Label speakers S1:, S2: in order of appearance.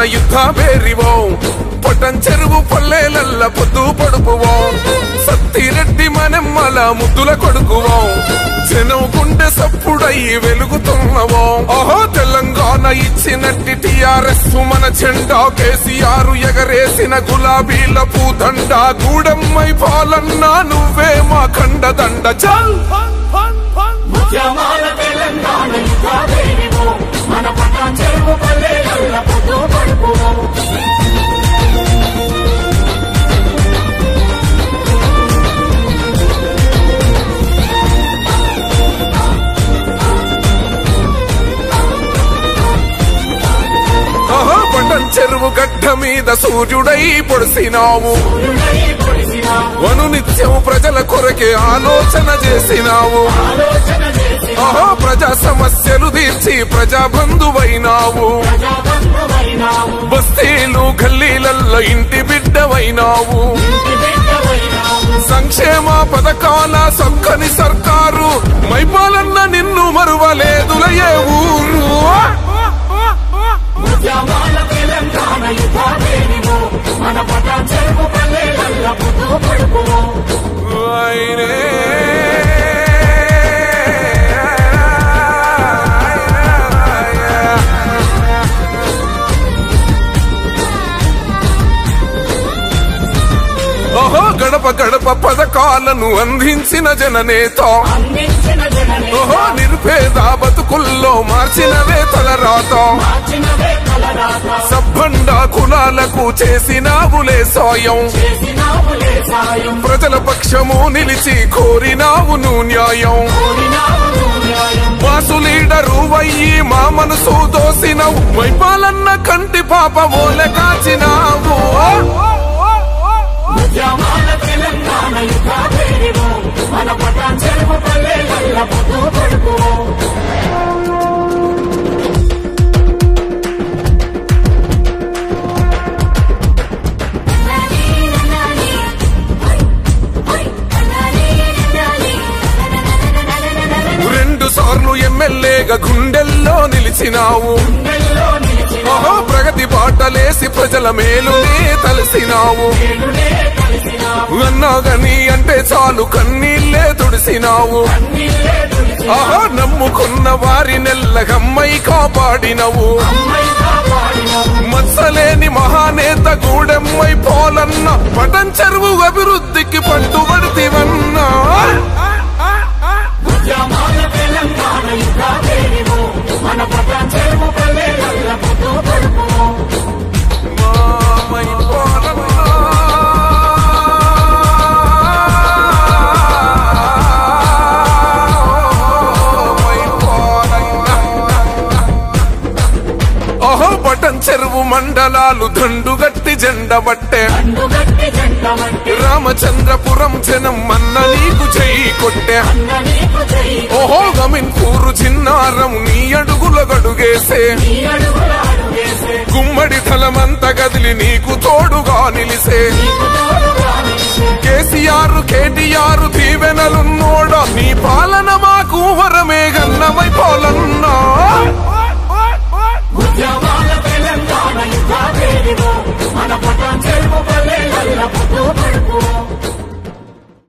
S1: ఉద్యమాల తెలంగాణ యుద్ధ పొటం చెరువు పల్లెలల్ల పొద్దు పడుపువో. సత్తిరెడ్డి మల ముద్దుల కొడుకువో. జనం గుండె సప్పుడయి వెలుగుతున్నవో. ఓహో తెలంగాణ ఇచ్చినట్టి టిఆర్ఎస్ మన జెండా కేసీఆర్ ఎగరేసిన గులాబీల పూదండ గూడమ్మై పాలన్నా నువ్వే మా కండదండ
S2: చెరువు
S1: మీద సూర్యుడై పొడిసినావు. వను నిత్యం ప్రజల కొరకే ఆలోచన చేసినావు. ఆహా ప్రజా సమస్యలు తీర్చి ప్రజా బంధువైనావు.
S2: ప్రజాబంధువైనావు
S1: బస్తీలు గల్లీలల్ల ఇంటి బిడ్డవైనావు. సంక్షేమ పథకాల సొక్కని సర్కారు మైపాలన్న నిన్ను మరువలేదుల
S2: మన
S1: ఆయనే. గడప గడప పథకాలను అందించిన జననేత ఓహో నిరుపేద బతుకుల్లో మార్చినవే
S2: కలరాత
S1: సబ్బండ కులాలకు చేసినావులే సాయం. ప్రజల పక్షము నిలిచి కోరినావు నువ్వు న్యాయం. మాసు లీడరు అయ్యి మా మనసు దోసినవు. వైపాలన్న కంటి పాప ఓలె కాచినావు. తెగ గుండెల్లో నిలిచినావు. మహా ప్రగతి బాటలేసి ప్రజల మేలునే తలసినావు. అన్నాగని అంటే చాలు కన్నీళ్ళే తుడిసినావు. ఆహా నమ్ముకున్న వారి నెల్లగమ్మై కాపాడినవు.
S2: అమ్మాయి
S1: మత్సలేని మహానేత గూడెమ్మై పోలన్న పటం చెరువు అభివృద్ధి ఓహో పటం చెరువు మండలాలు దండుగట్టి జెండ బట్టే రామచంద్రపురం జనం మన్న నీకు చెయ్యి కొట్టే. ఓహో గమిన్ కూరు చిన్నారం నీ అడుగుల గడుగేసే. గుమ్మడి తలమంత గదిలి నీకు తోడుగా నిలిసే. కేసీఆర్ కేటీఆర్ దీవెనలున్నోడ? నీ పాలన మాకు వరమే గన్నమై పోలన్నా